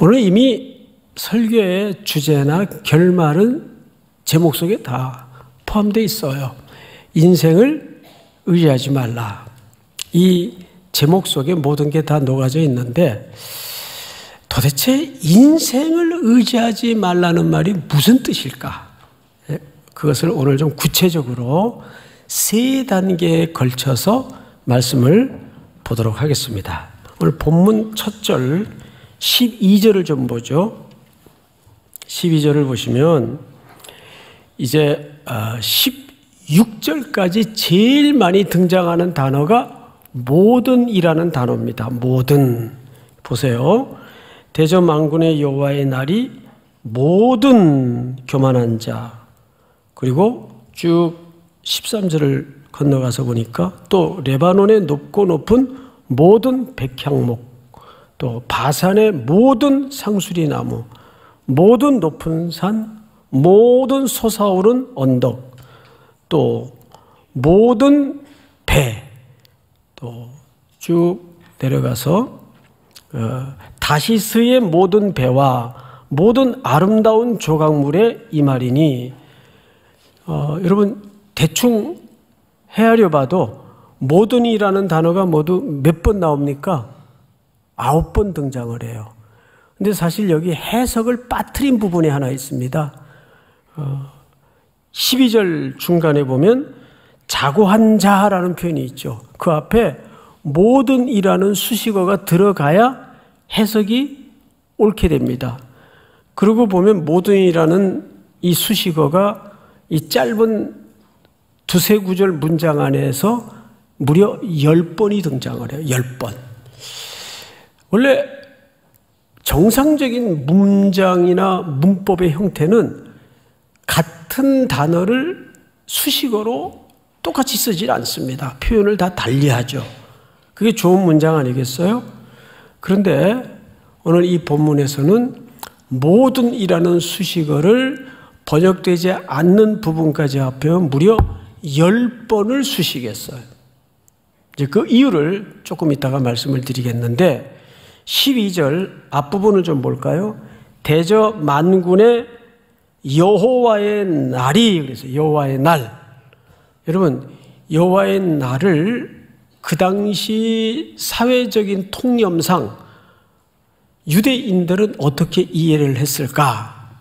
오늘 이미 설교의 주제나 결말은 제목 속에 다 포함되어 있어요. 인생을 의지하지 말라. 이 제목 속에 모든 게 다 녹아져 있는데 도대체 인생을 의지하지 말라는 말이 무슨 뜻일까? 예, 그것을 오늘 좀 구체적으로 세 단계에 걸쳐서 말씀을 보도록 하겠습니다. 오늘 본문 첫 절 12절을 좀 보죠. 12절을 보시면 이제 16절까지 아, 제일 많이 등장하는 단어가 모든이라는 단어입니다. 모든 보세요. 대저 망군의 여호와의 날이 모든 교만한 자 그리고 쭉 13절을 건너가서 보니까 또 레바논의 높고 높은 모든 백향목 또 바산의 모든 상수리 나무 모든 높은 산 모든 솟아오른 언덕 또 모든 배 또 쭉 내려가서 어, 다시스의 모든 배와 모든 아름다운 조각물의 이 말이니 어, 여러분 대충 헤아려 봐도 모든이라는 단어가 모두 몇 번 나옵니까? 아홉 번 등장을 해요. 근데 사실 여기 해석을 빠뜨린 부분이 하나 있습니다. 어, 12절 중간에 보면 자고한 자라는 표현이 있죠. 그 앞에 모든 이라는 수식어가 들어가야 해석이 옳게 됩니다. 그러고 보면 모든 이라는 이 수식어가 이 짧은 두세 구절 문장 안에서 무려 열 번이 등장을 해요. 열 번 원래 정상적인 문장이나 문법의 형태는 같은 단어를 수식어로 똑같이 쓰질 않습니다. 표현을 다 달리하죠. 그게 좋은 문장 아니겠어요? 그런데 오늘 이 본문에서는 모든 이라는 수식어를 번역되지 않는 부분까지 합하면 무려 10번을 수식했어요. 이제 그 이유를 조금 이따가 말씀을 드리겠는데 12절 앞부분을 좀 볼까요? 대저 만군의 여호와의 날이 그래서 여호와의 날. 여러분 여호와의 날을 그 당시 사회적인 통념상 유대인들은 어떻게 이해를 했을까?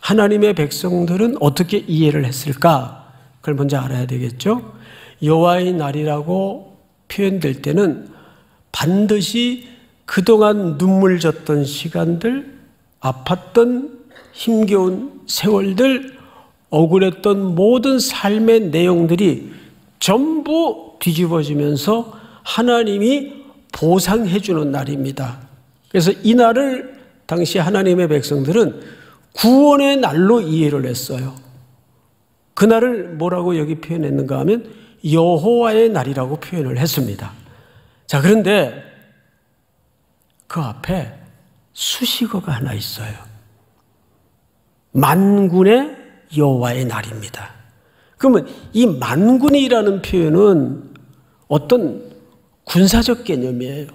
하나님의 백성들은 어떻게 이해를 했을까? 그걸 먼저 알아야 되겠죠? 여호와의 날이라고 표현될 때는 반드시 그동안 눈물 졌던 시간들, 아팠던 힘겨운 세월들, 억울했던 모든 삶의 내용들이 전부 뒤집어지면서 하나님이 보상해 주는 날입니다. 그래서 이 날을 당시 하나님의 백성들은 구원의 날로 이해를 했어요. 그날을 뭐라고 여기 표현했는가 하면 여호와의 날이라고 표현을 했습니다. 자, 그런데 그 앞에 수식어가 하나 있어요. 만군의 여호와의 날입니다. 그러면 이 만군이라는 표현은 어떤 군사적 개념이에요.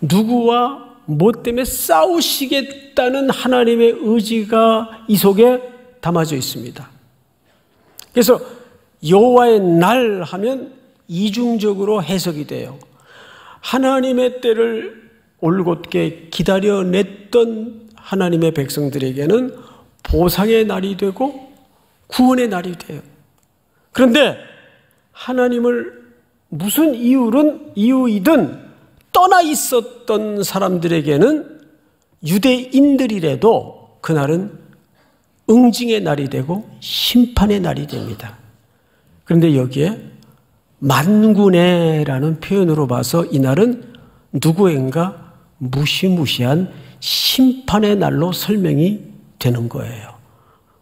누구와 뭐 때문에 싸우시겠다는 하나님의 의지가 이 속에 담아져 있습니다. 그래서 여호와의 날 하면 이중적으로 해석이 돼요. 하나님의 때를 올곧게 기다려냈던 하나님의 백성들에게는 보상의 날이 되고 구원의 날이 돼요. 그런데 하나님을 무슨 이유든 이유이든 떠나 있었던 사람들에게는 유대인들이라도 그날은 응징의 날이 되고 심판의 날이 됩니다. 그런데 여기에 만군의라는 표현으로 봐서 이날은 누구인가 무시무시한 심판의 날로 설명이 되는 거예요.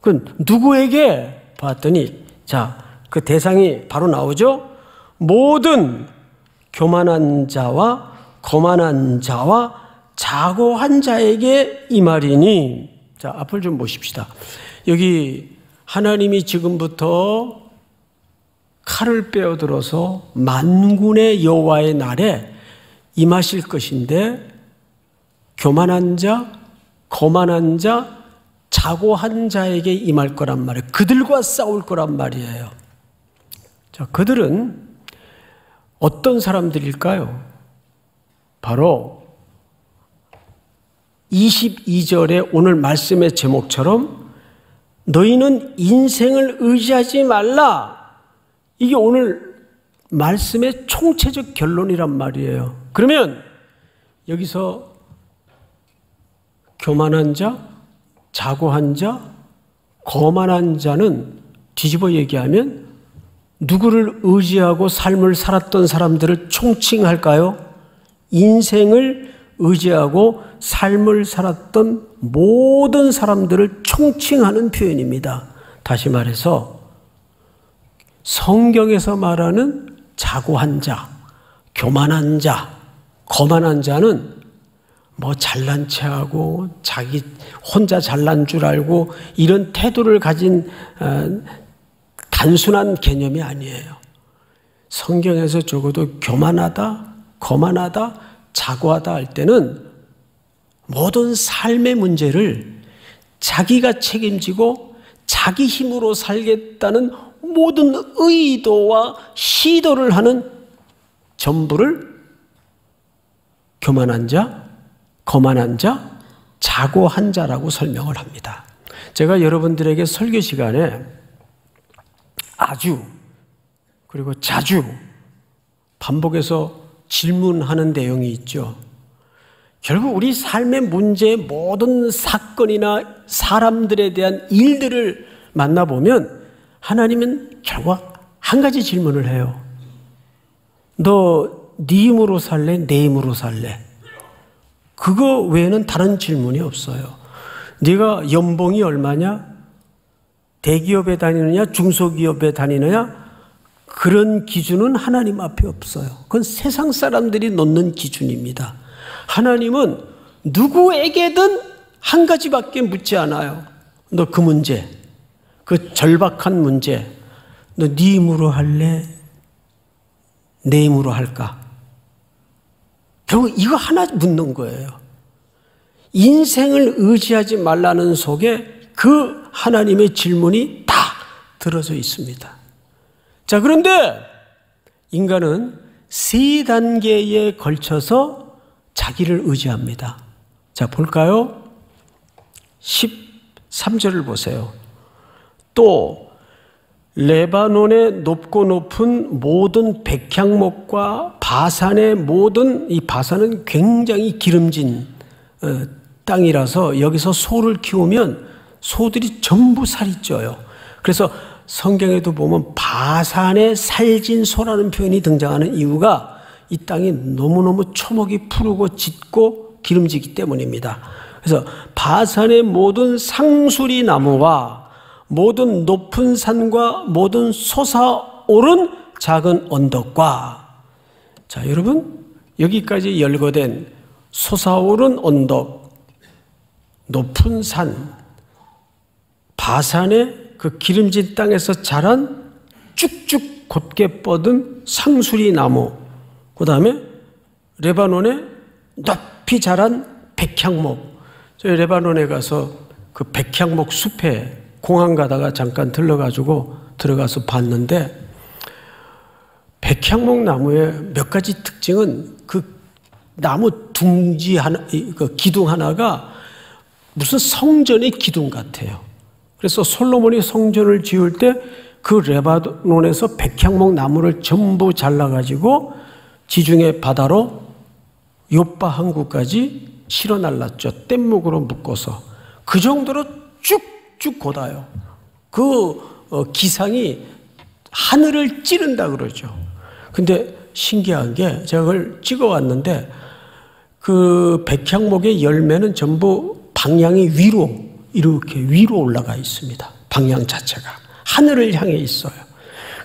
그 누구에게 봤더니 자, 그 대상이 바로 나오죠. 모든 교만한 자와 거만한 자와 자고한 자에게 이 말이니 자, 앞을 좀 보십시다. 여기 하나님이 지금부터 칼을 빼어들어서 만군의 여호와의 날에 임하실 것인데 교만한 자, 거만한 자, 자고한 자에게 임할 거란 말이에요. 그들과 싸울 거란 말이에요. 자, 그들은 어떤 사람들일까요? 바로 22절의 오늘 말씀의 제목처럼 너희는 인생을 의지하지 말라. 이게 오늘 말씀의 총체적 결론이란 말이에요. 그러면 여기서 교만한 자, 자고한 자, 거만한 자는 뒤집어 얘기하면 누구를 의지하고 삶을 살았던 사람들을 총칭할까요? 인생을 의지하고 삶을 살았던 모든 사람들을 총칭하는 표현입니다. 다시 말해서 성경에서 말하는 자고한 자, 교만한 자, 거만한 자는 뭐 잘난 체하고 자기 혼자 잘난 줄 알고 이런 태도를 가진 어, 단순한 개념이 아니에요. 성경에서 적어도 교만하다, 거만하다, 자고하다 할 때는 모든 삶의 문제를 자기가 책임지고 자기 힘으로 살겠다는 모든 의도와 시도를 하는 전부를 교만한 자, 거만한 자, 자고한 자라고 설명을 합니다. 제가 여러분들에게 설교 시간에 아주 그리고 자주 반복해서 질문하는 내용이 있죠. 결국 우리 삶의 문제 모든 사건이나 사람들에 대한 일들을 만나보면 하나님은 결국 한 가지 질문을 해요. 너 네 힘으로 살래? 내 힘으로 살래? 그거 외에는 다른 질문이 없어요. 네가 연봉이 얼마냐? 대기업에 다니느냐? 중소기업에 다니느냐? 그런 기준은 하나님 앞에 없어요. 그건 세상 사람들이 놓는 기준입니다. 하나님은 누구에게든 한 가지밖에 묻지 않아요. 너 그 문제, 그 절박한 문제, 너 네 힘으로 할래? 내 힘으로 할까? 결국 이거 하나 묻는 거예요. 인생을 의지하지 말라는 속에 그 하나님의 질문이 다 들어져 있습니다. 자, 그런데 인간은 세 단계에 걸쳐서 자기를 의지합니다. 자, 볼까요? 13절을 보세요. 또 레바논의 높고 높은 모든 백향목과 바산의 모든 이 바산은 굉장히 기름진 어, 땅이라서 여기서 소를 키우면 소들이 전부 살이 쪄요. 그래서 성경에도 보면 바산의 살진 소라는 표현이 등장하는 이유가 이 땅이 너무너무 초목이 푸르고 짙고 기름지기 때문입니다. 그래서 바산의 모든 상수리 나무와 모든 높은 산과 모든 솟아오른 작은 언덕과 자 여러분 여기까지 열거된 솟아오른 언덕 높은 산 바산의 그 기름진 땅에서 자란 쭉쭉 곧게 뻗은 상수리 나무 그 다음에 레바논에 높이 자란 백향목. 저희 레바논에 가서 그 백향목 숲에 공항 가다가 잠깐 들러가지고 들어가서 봤는데 백향목 나무의 몇 가지 특징은 그 나무 둥지 하나, 그 기둥 하나가 무슨 성전의 기둥 같아요. 그래서 솔로몬이 성전을 지을 때 그 레바논에서 백향목 나무를 전부 잘라가지고 지중해 바다로 요파 항구까지 실어 날랐죠. 뗏목으로 묶어서. 그 정도로 쭉쭉 곧아요. 그 어, 기상이 하늘을 찌른다 그러죠. 근데 신기한 게 제가 그걸 찍어 왔는데 그 백향목의 열매는 전부 방향이 위로 이렇게 위로 올라가 있습니다. 방향 자체가 하늘을 향해 있어요.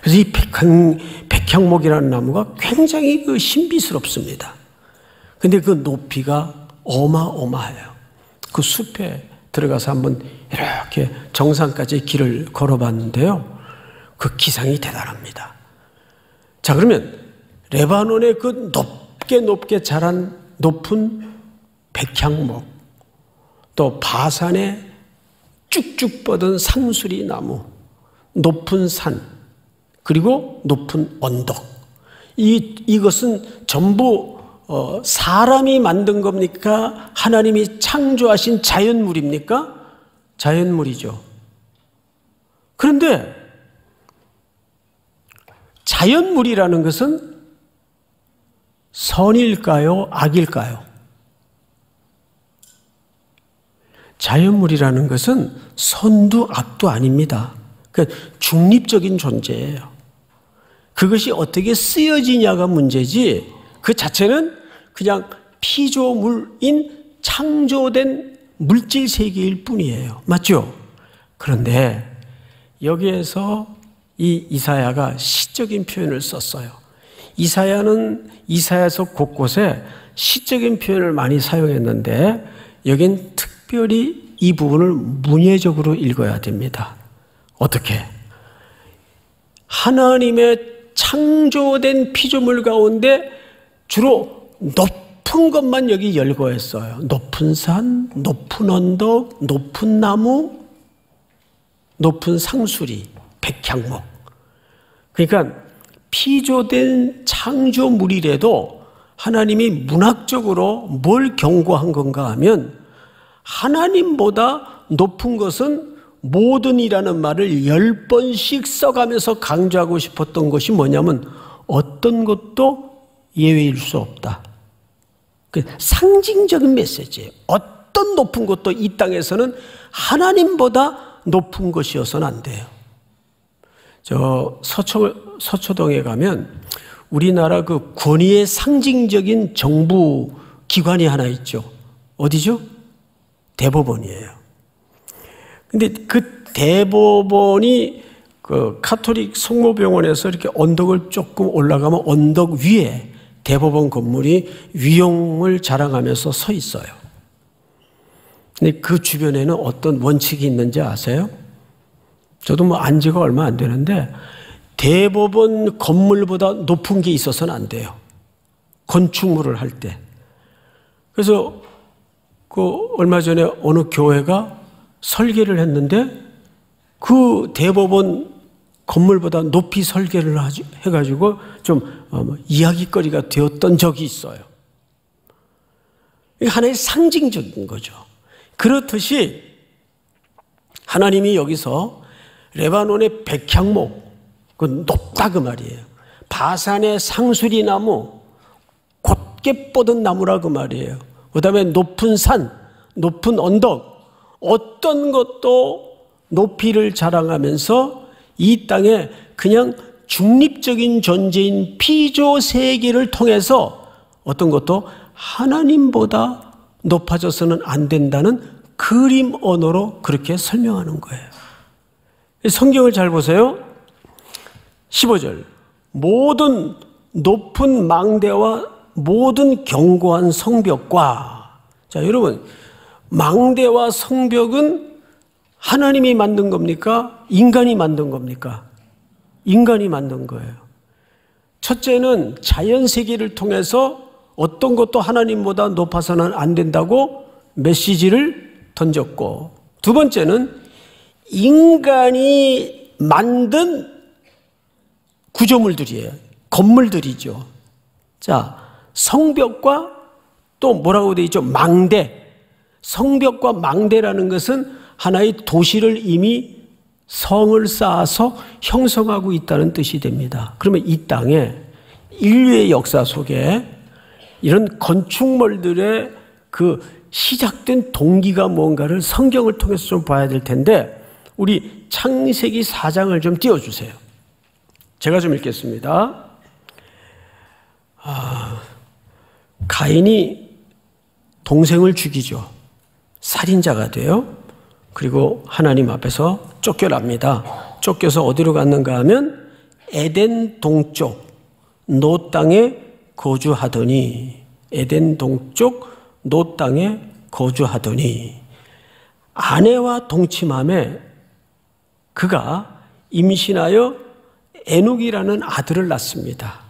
그래서 이 백향, 백향목이라는 나무가 굉장히 그 신비스럽습니다. 근데 그 높이가 어마어마해요. 그 숲에 들어가서 한번 이렇게 정상까지 길을 걸어봤는데요. 그 기상이 대단합니다. 자, 그러면 레바논의 그 높게 높게 자란 높은 백향목, 또 바산에 쭉쭉 뻗은 상수리 나무, 높은 산, 그리고 높은 언덕. 이, 이것은 전부 어, 사람이 만든 겁니까? 하나님이 창조하신 자연물입니까? 자연물이죠. 그런데 자연물이라는 것은 선일까요? 악일까요? 자연물이라는 것은 선도 악도 아닙니다. 그 중립적인 존재예요. 그것이 어떻게 쓰여지냐가 문제지 그 자체는 그냥 피조물인 창조된 물질 세계일 뿐이에요. 맞죠? 그런데 여기에서 이 이사야가 시적인 표현을 썼어요. 이사야는 이사야서 곳곳에 시적인 표현을 많이 사용했는데 여긴 특별히 이 부분을 문예적으로 읽어야 됩니다. 어떻게? 하나님의 창조된 피조물 가운데 주로 높은 것만 여기 열거했어요. 높은 산, 높은 언덕, 높은 나무, 높은 상수리, 백향목. 그러니까 피조된 창조물이라도 하나님이 문학적으로 뭘 경고한 건가 하면 하나님보다 높은 것은 모든이라는 말을 열 번씩 써가면서 강조하고 싶었던 것이 뭐냐면 어떤 것도 예외일 수 없다. 그 상징적인 메시지예요. 어떤 높은 것도 이 땅에서는 하나님보다 높은 것이어서는 안 돼요. 저 서초, 서초동에 가면 우리나라 그 권위의 상징적인 정부 기관이 하나 있죠. 어디죠? 대법원이에요. 근데 그 대법원이 그 카톨릭 성모병원에서 이렇게 언덕을 조금 올라가면 언덕 위에 대법원 건물이 위용을 자랑하면서 서 있어요. 근데 그 주변에는 어떤 원칙이 있는지 아세요? 저도 뭐 안 지가 얼마 안 되는데 대법원 건물보다 높은 게 있어서는 안 돼요. 건축물을 할 때. 그래서 그 얼마 전에 어느 교회가 설계를 했는데 그 대법원 건물보다 높이 설계를 해가지고 좀 어, 뭐 이야기거리가 되었던 적이 있어요. 하나의 상징적인 거죠. 그렇듯이 하나님이 여기서 레바논의 백향목, 그 높다 그 말이에요. 바산의 상수리 나무, 곧게 뻗은 나무라 그 말이에요. 그 다음에 높은 산, 높은 언덕, 어떤 것도 높이를 자랑하면서 이 땅에 그냥 중립적인 존재인 피조 세계를 통해서 어떤 것도 하나님보다 높아져서는 안 된다는 그림 언어로 그렇게 설명하는 거예요. 성경을 잘 보세요. 15절. 모든 높은 망대와 모든 견고한 성벽과 자, 여러분 망대와 성벽은 하나님이 만든 겁니까? 인간이 만든 겁니까? 인간이 만든 거예요. 첫째는 자연 세계를 통해서 어떤 것도 하나님보다 높아서는 안 된다고 메시지를 던졌고 두 번째는 인간이 만든 구조물들이에요. 건물들이죠. 자, 성벽과 또 뭐라고 되어 있죠? 망대. 성벽과 망대라는 것은 하나의 도시를 이미 성을 쌓아서 형성하고 있다는 뜻이 됩니다. 그러면 이 땅에 인류의 역사 속에 이런 건축물들의 그 시작된 동기가 뭔가를 성경을 통해서 좀 봐야 될 텐데 우리 창세기 4장을 좀 띄워주세요. 제가 좀 읽겠습니다. 아, 가인이 동생을 죽이죠. 살인자가 돼요. 그리고 하나님 앞에서 쫓겨납니다. 쫓겨서 어디로 갔는가 하면 에덴 동쪽 놋 땅에 거주하더니 에덴 동쪽 놋 땅에 거주하더니 아내와 동침하매 그가 임신하여 에녹이라는 아들을 낳습니다.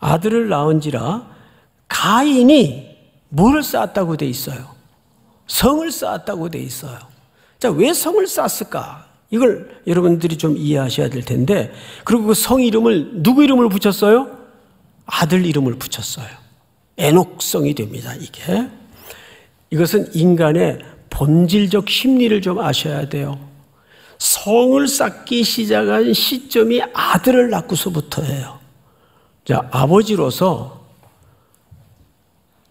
아들을 낳은지라 가인이 뭐를 쌓았다고 돼 있어요? 성을 쌓았다고 돼 있어요. 자, 왜 성을 쌓았을까? 이걸 여러분들이 좀 이해하셔야 될 텐데, 그리고 그 성 이름을 누구 이름을 붙였어요? 아들 이름을 붙였어요. 애녹성이 됩니다, 이게. 이것은 인간의 본질적 심리를 좀 아셔야 돼요. 성을 쌓기 시작한 시점이 아들을 낳고서부터예요. 자, 아버지로서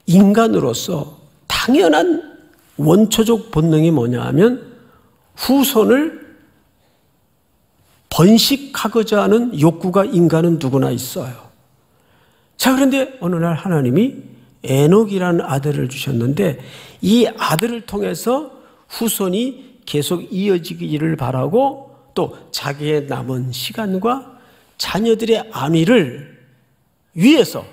인간으로서 당연한 원초적 본능이 뭐냐 하면 후손을 번식하고자 하는 욕구가 인간은 누구나 있어요. 자, 그런데 어느 날 하나님이 에녹이라는 아들을 주셨는데 이 아들을 통해서 후손이 계속 이어지기를 바라고 또 자기의 남은 시간과 자녀들의 안위를 위해서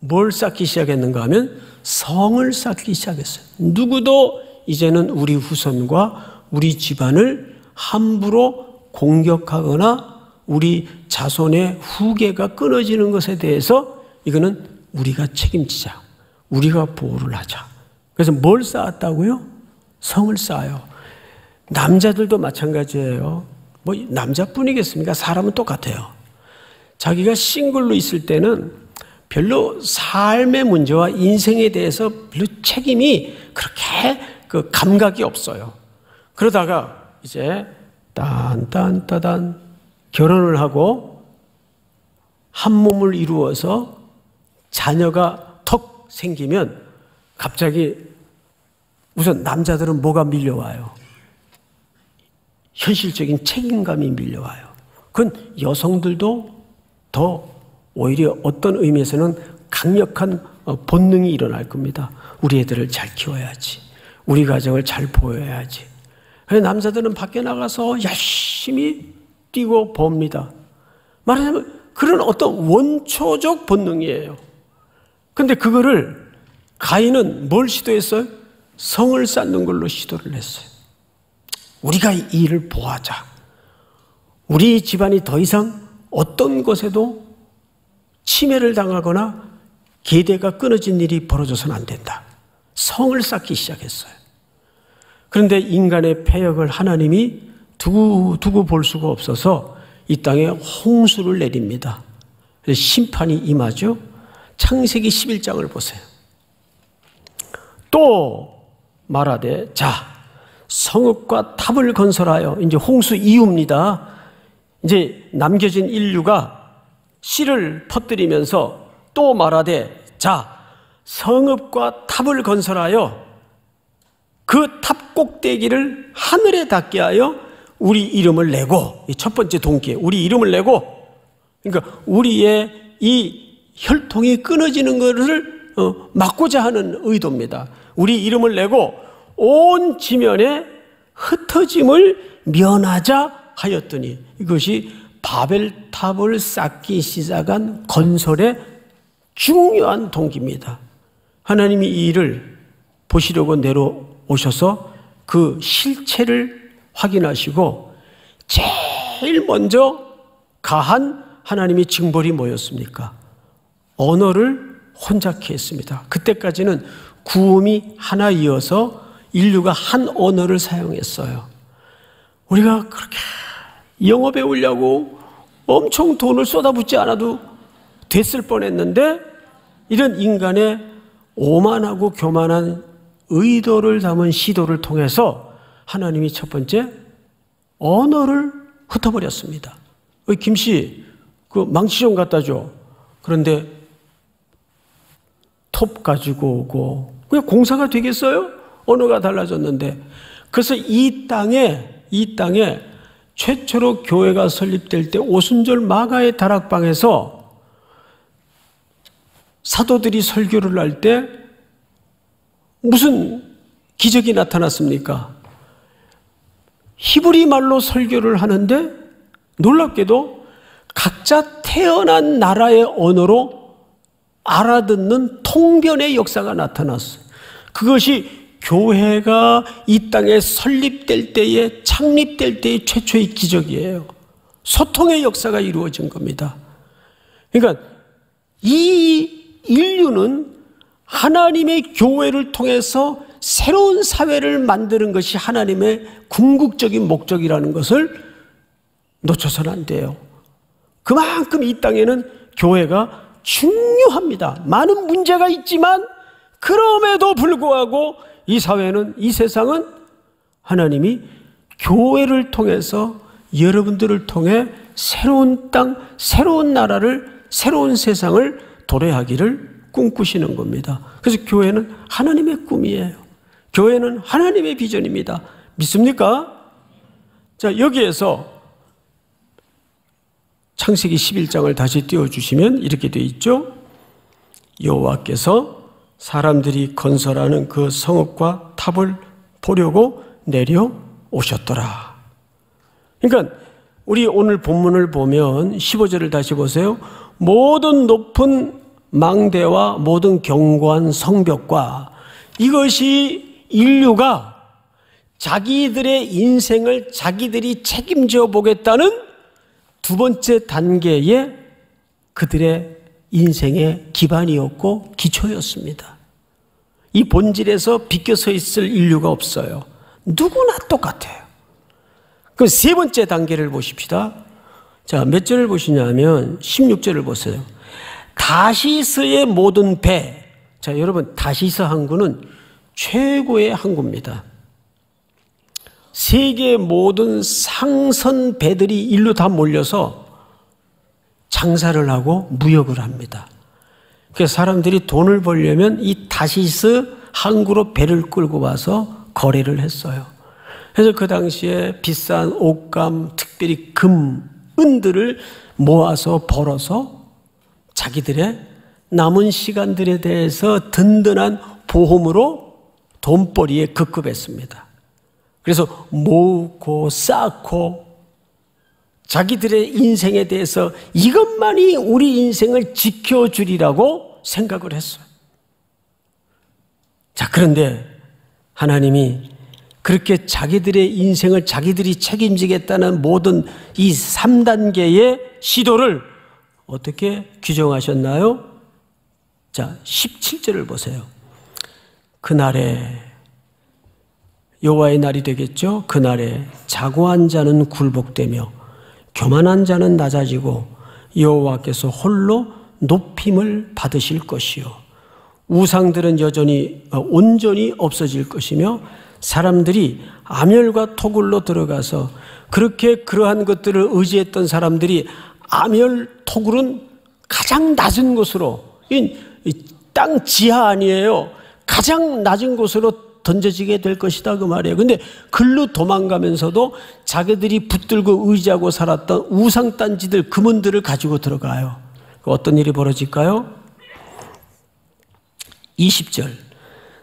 뭘 쌓기 시작했는가 하면 성을 쌓기 시작했어요. 누구도 이제는 우리 후손과 우리 집안을 함부로 공격하거나 우리 자손의 후계가 끊어지는 것에 대해서 이거는 우리가 책임지자. 우리가 보호를 하자. 그래서 뭘 쌓았다고요? 성을 쌓아요. 남자들도 마찬가지예요. 뭐 남자뿐이겠습니까? 사람은 똑같아요. 자기가 싱글로 있을 때는 별로 삶의 문제와 인생에 대해서 별로 책임이 그렇게 그 감각이 없어요. 그러다가 이제 딴딴따단 결혼을 하고 한 몸을 이루어서 자녀가 턱 생기면 갑자기 우선 남자들은 뭐가 밀려와요? 현실적인 책임감이 밀려와요. 그건 여성들도 더 오히려 어떤 의미에서는 강력한 어, 본능이 일어날 겁니다. 우리 애들을 잘 키워야지. 우리 가정을 잘 보여야지. 남자들은 밖에 나가서 열심히 뛰고 봅니다. 말하자면 그런 어떤 원초적 본능이에요. 근데 그거를 가인은 뭘 시도했어요? 성을 쌓는 걸로 시도를 했어요. 우리가 이 일을 보하자. 우리 집안이 더 이상 어떤 것에도 침해를 당하거나 계대가 끊어진 일이 벌어져서는 안 된다. 성을 쌓기 시작했어요. 그런데 인간의 폐역을 하나님이 두고, 두고 볼 수가 없어서 이 땅에 홍수를 내립니다. 심판이 임하죠. 창세기 11장을 보세요. 또 말하되, 자, 성읍과 탑을 건설하여, 이제 홍수 이후입니다. 이제 남겨진 인류가 씨를 퍼뜨리면서 또 말하되, 자, 성읍과 탑을 건설하여 그 탑 꼭대기를 하늘에 닿게 하여 우리 이름을 내고, 첫 번째 동기에 우리 이름을 내고, 그러니까 우리의 이 혈통이 끊어지는 것을 어, 막고자 하는 의도입니다. 우리 이름을 내고 온 지면에 흩어짐을 면하자 하였더니 이것이 바벨탑을 쌓기 시작한 건설의 중요한 동기입니다. 하나님이 이 일을 보시려고 내려오셔서 그 실체를 확인하시고 제일 먼저 가한 하나님의 징벌이 뭐였습니까? 언어를 혼잡케 했습니다. 그때까지는 구음이 하나 이어서 인류가 한 언어를 사용했어요. 우리가 그렇게 영어 배우려고 엄청 돈을 쏟아붓지 않아도 됐을 뻔했는데 이런 인간의 오만하고 교만한 의도를 담은 시도를 통해서 하나님이 첫 번째 언어를 흩어버렸습니다. 김씨, 그 망치 좀 갖다 줘. 그런데 톱 가지고 오고 그냥 공사가 되겠어요? 언어가 달라졌는데 그래서 이 땅에 이 땅에 최초로 교회가 설립될 때 오순절 마가의 다락방에서 사도들이 설교를 할 때 무슨 기적이 나타났습니까? 히브리 말로 설교를 하는데 놀랍게도 각자 태어난 나라의 언어로 알아듣는 통변의 역사가 나타났어요. 그것이 교회가 이 땅에 설립될 때에 창립될 때의 최초의 기적이에요. 소통의 역사가 이루어진 겁니다. 그러니까 이 인류는 하나님의 교회를 통해서 새로운 사회를 만드는 것이 하나님의 궁극적인 목적이라는 것을 놓쳐서는 안 돼요. 그만큼 이 땅에는 교회가 중요합니다. 많은 문제가 있지만 그럼에도 불구하고 이 사회는 이 세상은 하나님이 교회를 통해서 여러분들을 통해 새로운 땅, 새로운 나라를 새로운 세상을 도래하기를 꿈꾸시는 겁니다. 그래서 교회는 하나님의 꿈이에요. 교회는 하나님의 비전입니다. 믿습니까? 자, 여기에서 창세기 11장을 다시 띄워주시면 이렇게 되어 있죠. 여호와께서 사람들이 건설하는 그 성읍과 탑을 보려고 내려오셨더라. 그러니까 우리 오늘 본문을 보면 15절을 다시 보세요. 모든 높은 망대와 모든 견고한 성벽과 이것이 인류가 자기들의 인생을 자기들이 책임져 보겠다는 두 번째 단계에 그들의 인생의 기반이었고 기초였습니다. 이 본질에서 비껴서 있을 인류가 없어요. 누구나 똑같아요. 그럼 세 번째 단계를 보십시다. 자, 몇 절을 보시냐면 16절을 보세요. 다시스의 모든 배. 자, 여러분, 다시스 항구는 최고의 항구입니다. 세계 모든 상선 배들이 일로 다 몰려서 장사를 하고 무역을 합니다. 그래서 사람들이 돈을 벌려면 이 다시스 항구로 배를 끌고 와서 거래를 했어요. 그래서 그 당시에 비싼 옷감, 특별히 금, 은들을 모아서 벌어서 자기들의 남은 시간들에 대해서 든든한 보험으로 돈벌이에 급급했습니다. 그래서 모으고 쌓고 자기들의 인생에 대해서 이것만이 우리 인생을 지켜주리라고 생각을 했어요. 자, 그런데 하나님이 그렇게 자기들의 인생을 자기들이 책임지겠다는 모든 이 3단계의 시도를 어떻게 규정하셨나요? 자, 17절을 보세요. 그날에 여호와의 날이 되겠죠. 그날에 자고한 자는 굴복되며 교만한 자는 낮아지고 여호와께서 홀로 높임을 받으실 것이요 우상들은 여전히 어, 온전히 없어질 것이며 사람들이 암열과 토굴로 들어가서 그렇게 그러한 것들을 의지했던 사람들이 암열 토굴은 가장 낮은 곳으로 땅 지하 아니에요. 가장 낮은 곳으로 던져지게 될 것이다 그 말이에요. 근데 글로 도망가면서도 자기들이 붙들고 의지하고 살았던 우상 단지들 금은들을 가지고 들어가요. 어떤 일이 벌어질까요? 20절.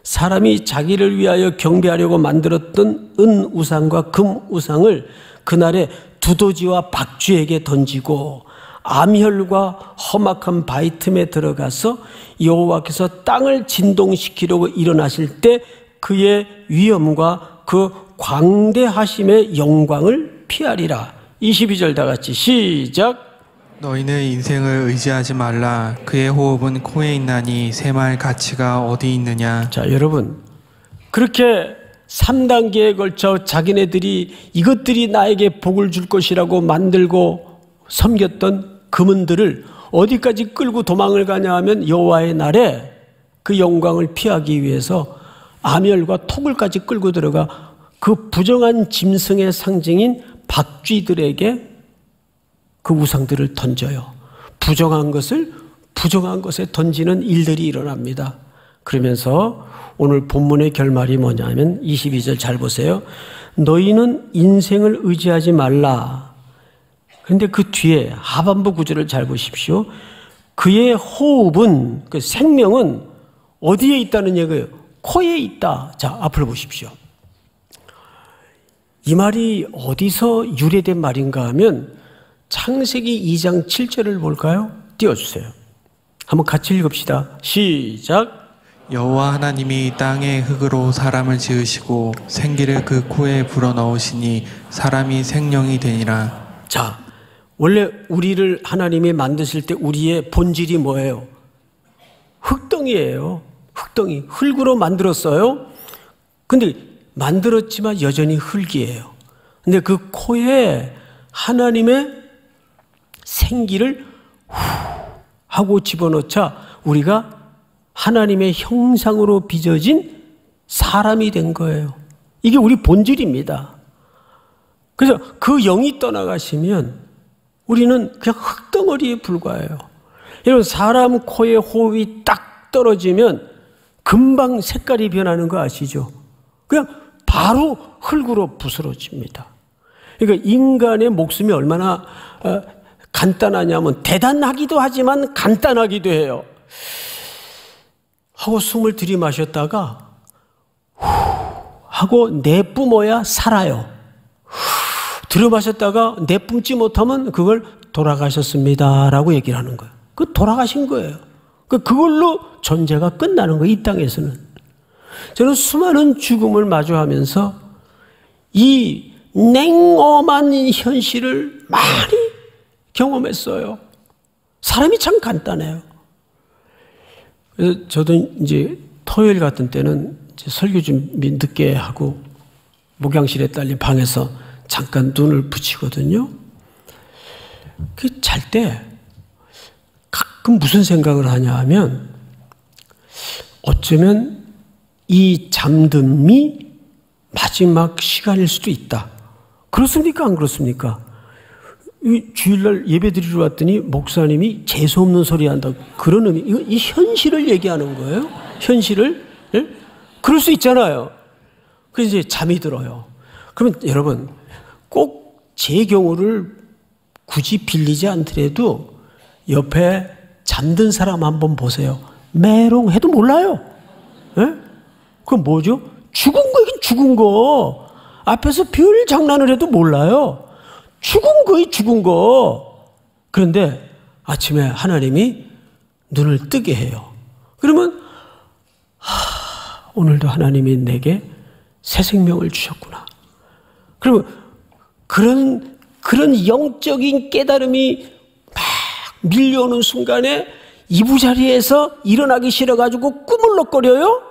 사람이 자기를 위하여 경배하려고 만들었던 은 우상과 금 우상을 그날에 두더지와 박쥐에게 던지고 암혈과 험악한 바위 틈에 들어가서 여호와께서 땅을 진동시키려고 일어나실 때 그의 위엄과 그 광대하심의 영광을 피하리라. 22절 다 같이 시작. 너희는 인생을 의지하지 말라. 그의 호흡은 코에 있나니 새말 가치가 어디 있느냐. 자, 여러분. 그렇게 3단계에 걸쳐 자기네들이 이것들이 나에게 복을 줄 것이라고 만들고 섬겼던 금은들을 어디까지 끌고 도망을 가냐 하면 여호와의 날에 그 영광을 피하기 위해서 아멸과 톡을까지 끌고 들어가 그 부정한 짐승의 상징인 박쥐들에게 그 우상들을 던져요. 부정한 것을 부정한 것에 던지는 일들이 일어납니다. 그러면서 오늘 본문의 결말이 뭐냐면 22절 잘 보세요. 너희는 인생을 의지하지 말라. 그런데 그 뒤에 하반부 구절을 잘 보십시오. 그의 호흡은, 그 생명은 어디에 있다는 얘기예요? 코에 있다. 자, 앞을 보십시오. 이 말이 어디서 유래된 말인가 하면 창세기 2장 7절을 볼까요? 띄워주세요. 한번 같이 읽읍시다. 시작. 여호와 하나님이 땅의 흙으로 사람을 지으시고 생기를 그 코에 불어넣으시니 사람이 생명이 되니라. 자, 원래 우리를 하나님이 만드실 때 우리의 본질이 뭐예요? 흙덩이예요. 흙덩이, 흙으로 만들었어요. 근데 만들었지만 여전히 흙이에요. 근데 그 코에 하나님의 생기를 후 하고 집어넣자 우리가 하나님의 형상으로 빚어진 사람이 된 거예요. 이게 우리 본질입니다. 그래서 그 영이 떠나가시면 우리는 그냥 흙덩어리에 불과해요. 여러분, 사람 코에 호흡이 딱 떨어지면 금방 색깔이 변하는 거 아시죠? 그냥 바로 흙으로 부스러집니다. 그러니까 인간의 목숨이 얼마나 어, 간단하냐면 대단하기도 하지만 간단하기도 해요. 하고 숨을 들이마셨다가 후 하고 내뿜어야 살아요. 들어마셨다가 내뿜지 못하면 그걸 돌아가셨습니다라고 얘기를 하는 거예요. 그 돌아가신 거예요. 그 그걸로 존재가 끝나는 거예요. 이 땅에서는. 저는 수많은 죽음을 마주하면서 이 냉엄한 현실을 많이 경험했어요. 사람이 참 간단해요. 그래서 저도 이제 토요일 같은 때는 설교 준비 늦게 하고 목양실에 딸린 방에서 잠깐 눈을 붙이거든요. 그 잘 때 가끔 무슨 생각을 하냐 하면 어쩌면 이 잠듦이 마지막 시간일 수도 있다. 그렇습니까? 안 그렇습니까? 주일날 예배 드리러 왔더니 목사님이 재수없는 소리 한다. 그런 의미, 이 현실을 얘기하는 거예요. 현실을. 예? 그럴 수 있잖아요. 그래서 이제 잠이 들어요. 그러면 여러분, 꼭 제 경우를 굳이 빌리지 않더라도 옆에 잠든 사람 한번 보세요. 메롱 해도 몰라요. 예? 그건 뭐죠? 죽은 거긴 죽은 거. 앞에서 별 장난을 해도 몰라요. 죽은 거이 죽은 거. 그런데 아침에 하나님이 눈을 뜨게 해요. 그러면 하, 오늘도 하나님이 내게 새 생명을 주셨구나. 그러면 그런 그런 영적인 깨달음이 막 밀려오는 순간에 이부자리에서 일어나기 싫어가지고 꾸물럭거려요?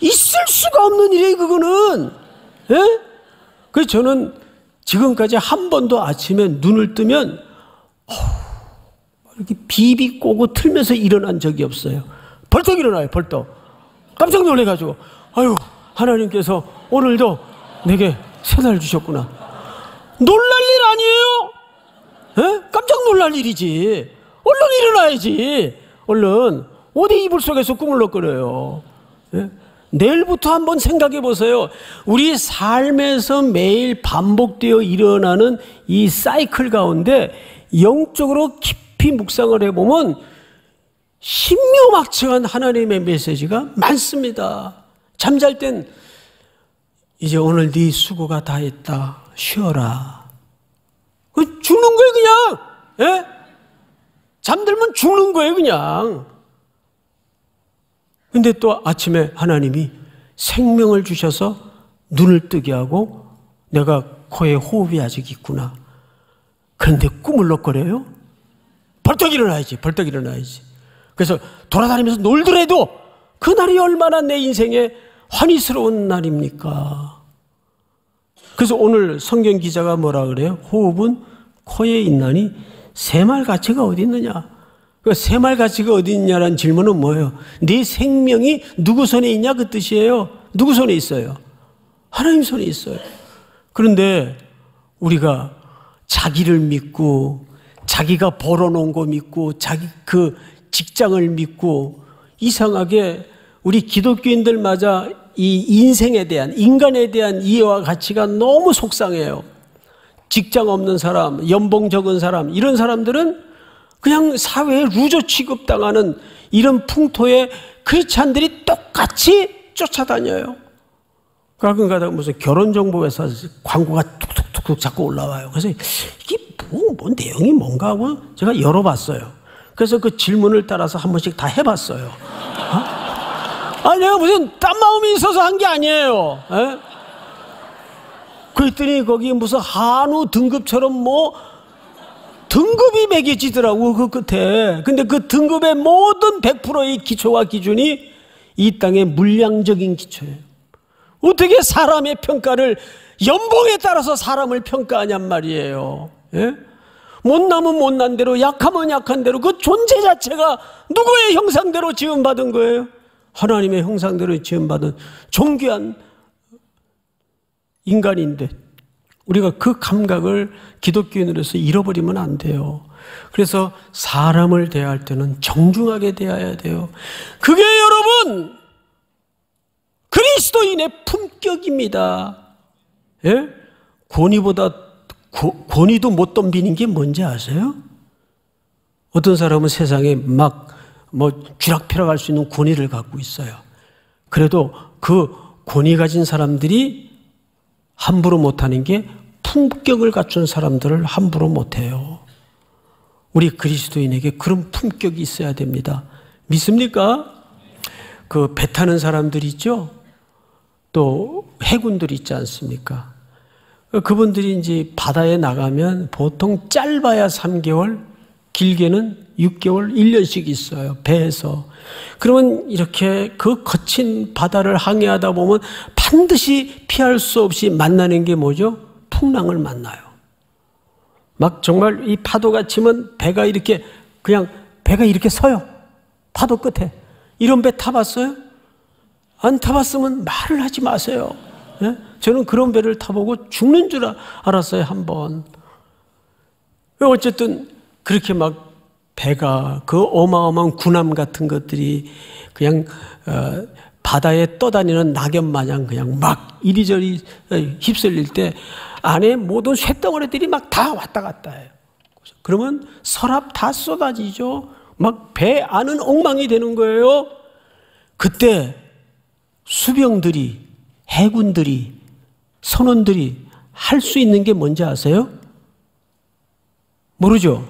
있을 수가 없는 일이에요, 그거는. 예? 그래서 저는 지금까지 한 번도 아침에 눈을 뜨면, 어, 이렇게 비비 꼬고 틀면서 일어난 적이 없어요. 벌떡 일어나요, 벌떡. 깜짝 놀래가지고, 아유, 하나님께서 오늘도 내게 새날 주셨구나. 놀랄 일 아니에요? 에? 깜짝 놀랄 일이지. 얼른 일어나야지. 얼른. 어디 이불 속에서 꾸물럭거려요. 에? 내일부터 한번 생각해 보세요. 우리 삶에서 매일 반복되어 일어나는 이 사이클 가운데 영적으로 깊이 묵상을 해보면 신묘막측한 하나님의 메시지가 많습니다. 잠잘 땐 이제 오늘 네 수고가 다 했다. 쉬어라. 그 죽는 거예요, 그냥. 예? 잠들면 죽는 거예요, 그냥. 근데 또 아침에 하나님이 생명을 주셔서 눈을 뜨게 하고 내가 코에 호흡이 아직 있구나. 그런데 꾸물럭거려요? 벌떡 일어나야지, 벌떡 일어나야지. 그래서 돌아다니면서 놀더라도 그날이 얼마나 내 인생에 환희스러운 날입니까? 그래서 오늘 성경 기자가 뭐라 그래요? 호흡은 코에 있나니 새말 가치가 어디 있느냐? 그 새말 가치가 어디 있냐라는 질문은 뭐예요? 네 생명이 누구 손에 있냐 그 뜻이에요. 누구 손에 있어요? 하나님 손에 있어요. 그런데 우리가 자기를 믿고 자기가 벌어놓은 거 믿고 자기 그 직장을 믿고 이상하게 우리 기독교인들마저 이 인생에 대한 인간에 대한 이해와 가치가 너무 속상해요. 직장 없는 사람, 연봉 적은 사람 이런 사람들은 그냥 사회에 loser 취급당하는 이런 풍토에 크리스찬들이 똑같이 쫓아다녀요. 가끔 가다가 무슨 결혼정보회사 광고가 툭툭툭 자꾸 올라와요. 그래서 이게 뭐, 뭐 내용이 뭔가 하고 제가 열어봤어요. 그래서 그 질문을 따라서 한 번씩 다 해봤어요. 어? 아, 내가 무슨 딴 마음이 있어서 한 게 아니에요. 에? 예? 그랬더니 거기 무슨 한우 등급처럼 뭐 등급이 매겨지더라고 그 끝에. 근데 그 등급의 모든 100%의 기초와 기준이 이 땅의 물량적인 기초예요. 어떻게 사람의 평가를 연봉에 따라서 사람을 평가하냔 말이에요. 예? 못나면 못난 대로 약하면 약한 대로 그 존재 자체가 누구의 형상대로 지음받은 거예요? 하나님의 형상대로 지음받은 존귀한 인간인데 우리가 그 감각을 기독교인으로서 잃어버리면 안 돼요. 그래서 사람을 대할 때는 정중하게 대해야 돼요. 그게 여러분 그리스도인의 품격입니다. 예? 권위보다 고, 권위도 못 덤비는 게 뭔지 아세요? 어떤 사람은 세상에 막 뭐 쥐락펴락할 수 있는 권위를 갖고 있어요. 그래도 그 권위 가진 사람들이 함부로 못하는 게 품격을 갖춘 사람들을 함부로 못해요. 우리 그리스도인에게 그런 품격이 있어야 됩니다. 믿습니까? 그 배 타는 사람들 있죠? 또 해군들 있지 않습니까? 그분들이 이제 바다에 나가면 보통 짧아야 3개월, 길게는 6개월, 1년씩 있어요. 배에서. 그러면 이렇게 그 거친 바다를 항해하다 보면 반드시 피할 수 없이 만나는 게 뭐죠? 풍랑을 만나요. 막 정말 이 파도가 치면 배가 이렇게 그냥 배가 이렇게 서요. 파도 끝에. 이런 배 타봤어요? 안 타봤으면 말을 하지 마세요. 예? 저는 그런 배를 타보고 죽는 줄 알았어요, 한 번. 어쨌든 그렇게 막 배가 그 어마어마한 군함 같은 것들이 그냥 어, 바다에 떠다니는 낙엽 마냥 그냥 막 이리저리 휩쓸릴 때 안에 모든 쇳덩어리들이 막 다 왔다 갔다 해요. 그러면 서랍 다 쏟아지죠. 막 배 안은 엉망이 되는 거예요. 그때 수병들이 해군들이 선원들이 할 수 있는 게 뭔지 아세요? 모르죠?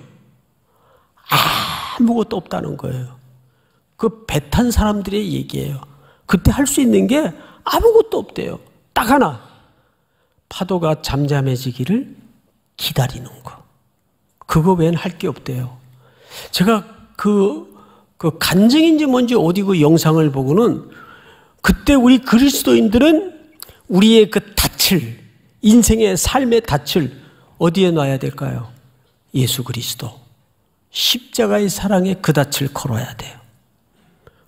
아무것도 없다는 거예요. 그 배 탄 사람들의 얘기예요. 그때 할 수 있는 게 아무것도 없대요. 딱 하나. 파도가 잠잠해지기를 기다리는 거. 그거 외엔 할 게 없대요. 제가 그, 그 간증인지 뭔지 어디 그 영상을 보고는 그때 우리 그리스도인들은 우리의 그 닻을, 인생의 삶의 닻을 어디에 놔야 될까요? 예수 그리스도. 십자가의 사랑에 그 닻을 걸어야 돼요.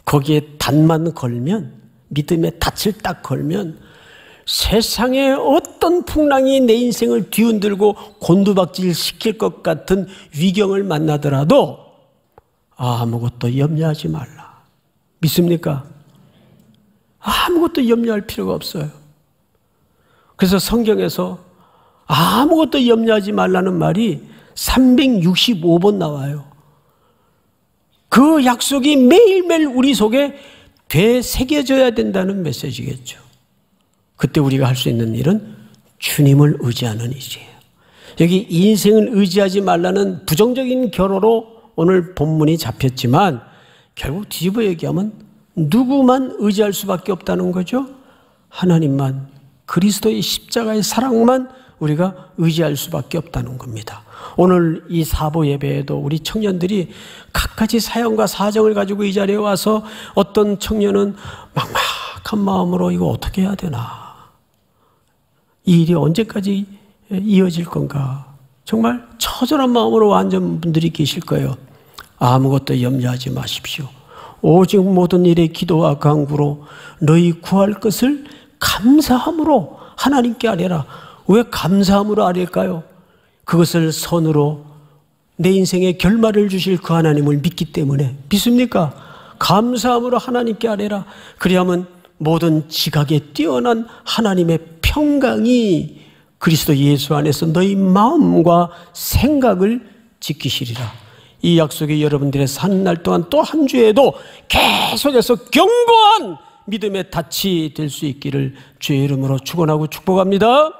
거기에 닷만 걸면, 믿음의 닻을 딱 걸면 세상에 어떤 풍랑이 내 인생을 뒤흔들고 곤두박질 시킬 것 같은 위경을 만나더라도 아무것도 염려하지 말라. 믿습니까? 아무것도 염려할 필요가 없어요. 그래서 성경에서 아무것도 염려하지 말라는 말이 365번 나와요. 그 약속이 매일매일 우리 속에 되새겨져야 된다는 메시지겠죠. 그때 우리가 할 수 있는 일은 주님을 의지하는 일이에요. 여기 인생을 의지하지 말라는 부정적인 결어로 오늘 본문이 잡혔지만 결국 뒤집어 얘기하면 누구만 의지할 수밖에 없다는 거죠? 하나님만 그리스도의 십자가의 사랑만 우리가 의지할 수밖에 없다는 겁니다. 오늘 이 사보 예배에도 우리 청년들이 각가지 사연과 사정을 가지고 이 자리에 와서 어떤 청년은 막막한 마음으로 이거 어떻게 해야 되나. 이 일이 언제까지 이어질 건가. 정말 처절한 마음으로 완전 분들이 계실 거예요. 아무것도 염려하지 마십시오. 오직 모든 일에 기도와 강구로 너희 구할 것을 감사함으로 하나님께 아뢰라. 왜 감사함으로 아뢰까요? 그것을 선으로 내 인생에 결말을 주실 그 하나님을 믿기 때문에 믿습니까? 감사함으로 하나님께 아뢰라. 그리하면 모든 지각에 뛰어난 하나님의 평강이 그리스도 예수 안에서 너희 마음과 생각을 지키시리라. 이 약속이 여러분들의 사는 날 동안 또 한 주에도 계속해서 견고한 믿음의 닻이 될 수 있기를 주의 이름으로 축원하고 축복합니다.